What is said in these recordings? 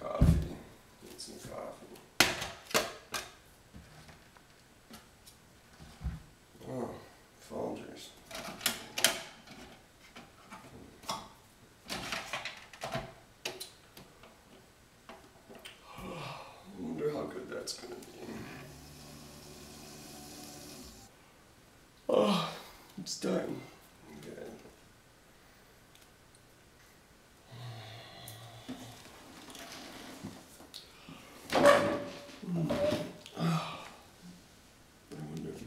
coffee. Some coffee. Oh, Folgers. I wonder how good that's going to be. Oh, it's done.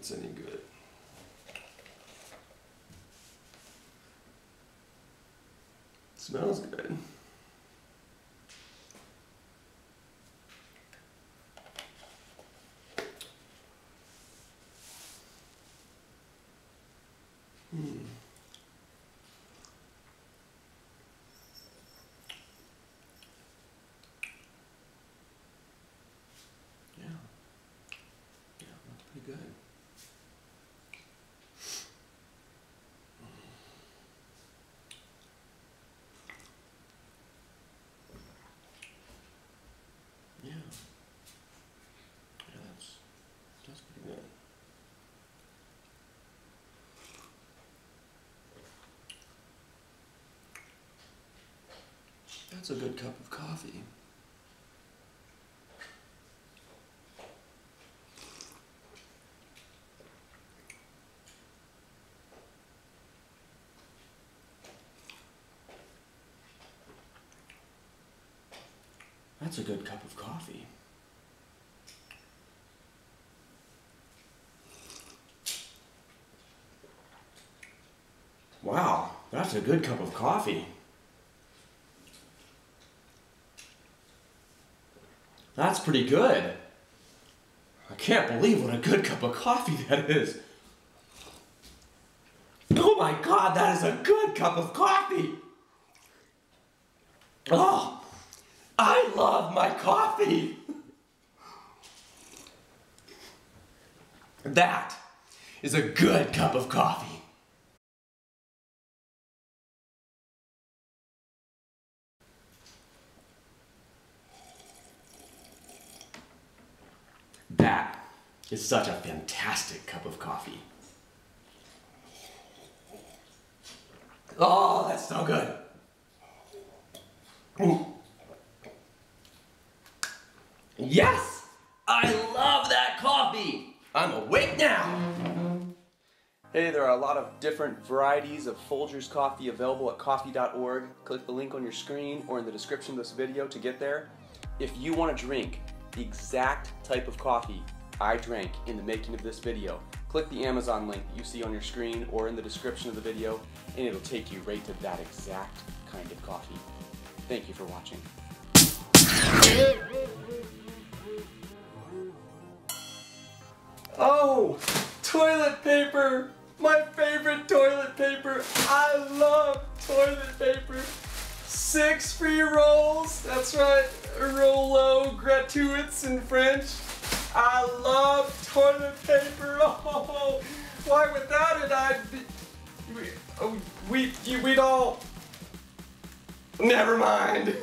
It's any good. Smells good. Hmm. Yeah. Yeah, that's pretty good. Yeah. Yeah, that's that's pretty good. That's a good cup of coffee. That's a good cup of coffee. Wow, that's a good cup of coffee. That's pretty good. I can't believe what a good cup of coffee that is. Oh my god, that is a good cup of coffee. Oh, I love my coffee. That is a good cup of coffee. That is such a fantastic cup of coffee. Oh, that's so good. Yes! I love that coffee! I'm awake now! Hey, there are a lot of different varieties of Folgers coffee available at coffee.org. Click the link on your screen or in the description of this video to get there. If you want to drink the exact type of coffee I drank in the making of this video, click the Amazon link that you see on your screen or in the description of the video and it'll take you right to that exact kind of coffee. Thank you for watching. Oh, toilet paper! My favorite toilet paper! I love toilet paper! Six free rolls, that's right, Rollo gratuits in French. I love toilet paper. Oh, why without it I'd be, we, oh, we, we'd all, never mind.